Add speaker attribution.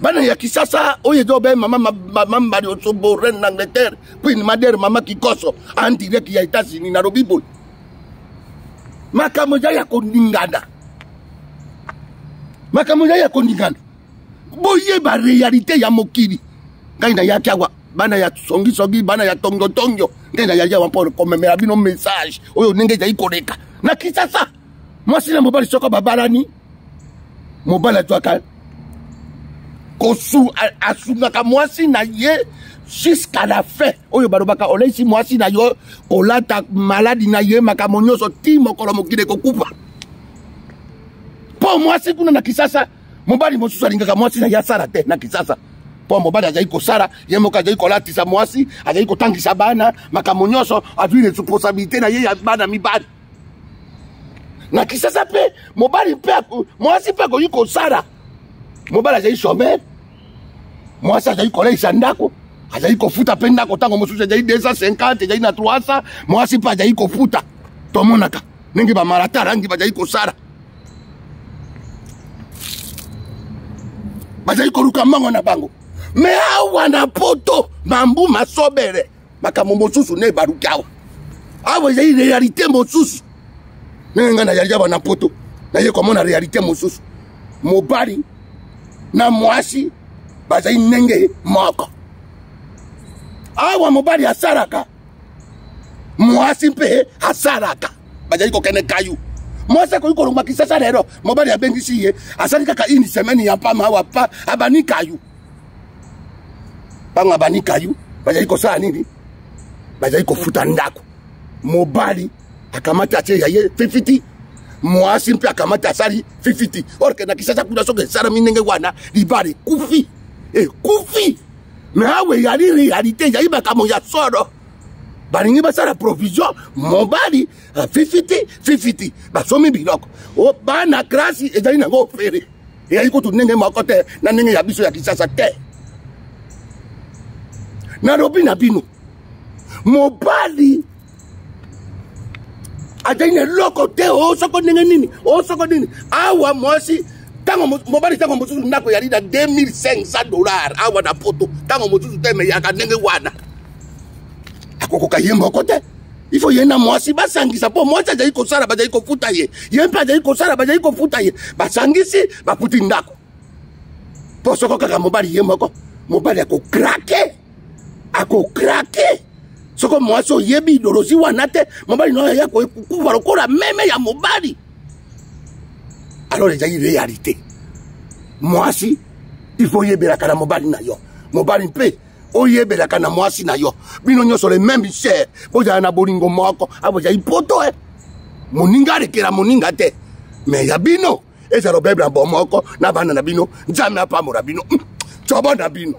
Speaker 1: bana ya kisasa oyo ezo be mama mama mbadi osobo reine d'angleterre queen madere mama kikoso en direct ya états-unis nalobi boye makambo eza ya koningana makambo eza ya koningana boyeba réalité ya mokili ngai nayaki awa bana ya songisongi bana ya tongiotongo ngai nayaki awa mpo komemela bino message oyo ndenge ezali koleka na kisasa mwasi na mobali soko babalani mobali azwaka kosu asungaka mwasi na ye jusqu'à la fin oyo balobaka oleisi mwasi na yo kolata maladi na ye makambo nyonso ti mokolo mokili ekokufa mpo mwasi kuna na kisasa mobali mosusu alingaka mwasi na ye asala te na kisasa mpo mobali azali kosala ye moko azali kolatisa mwasi azali kotangisa bana makambo nyonso azwi responsabilité na ye ya bana mibali na kisasa mpe mobali mpe mwasi mpe akoki kosala mobali azali chomere mwasi azali koleisa ndako azali kofuta mpe ndako ntango mosusu ezali 250 ezali na 300 mwasi mpe azali kofuta tomonaka ndenge bamalata rangi bazali kosala bazali koluka mbango na bango me awa na poto mambu masobele makambo mosusu nde ebaluki awa awa ezali réalité mosusu ndenge ngai nayali awa na poto naye komona réalité mosusu mobali na mwasi bazali ndenge moko awa mobali asalaka mwasi mpe asalaka bazali kokende kayu mwasi akoki kolongwa kisasa lelo mobali abengisi ye asali kaka ini semaine ya mpama awa pa abani kayu bango abani kayu bazali kosala nini bazali kofuta ndako mobali akamati atie ya ye fifiti mwasi mpe akamati asali fifiti orke na kisasa kuna soki esalami ndenge wana libala ekufi ekufi me awa eyali realite ezali makambo ya solo balingi basala provision mobali fifiti fifiti basomi biloko bana klasi ezali nango ofere eyaki kutu ndenge moko te na ndenge ya biso ya kisasa te nalobi na bino mobali azali na eloko te o oh, soko ndenge nini o oh, soko nini awa mwasi ntango mobali ntango mosusu ndako yali na 2500 dollar awa na poto ntango mosusu te meyaka ndenge wana akokoka ye moko te ifo ye na mwasi basangisa mpo mwasi azali kosala bazali kofuta ye ye mpe azali kosala bazali kofuta ye basangisi bafuti ndako mpo soko kaka mobali ye moko mobali akokrake akokrake soko mwasi oyebi idolozi wana te mobali nayo ya kokufa lokola meme ya mobali alors ezali réalité mwasi ifo oyebelaka na mobali na yo mobali mpe oyebelaka na mwasi na yo bino nyonso le meme cher bozala na bolingo moko abozali ah, poto e moninga alekela moninga te me ya bino ezala obebela bo moko na bana na bino nzambe apambola bino hmm, cobo na bino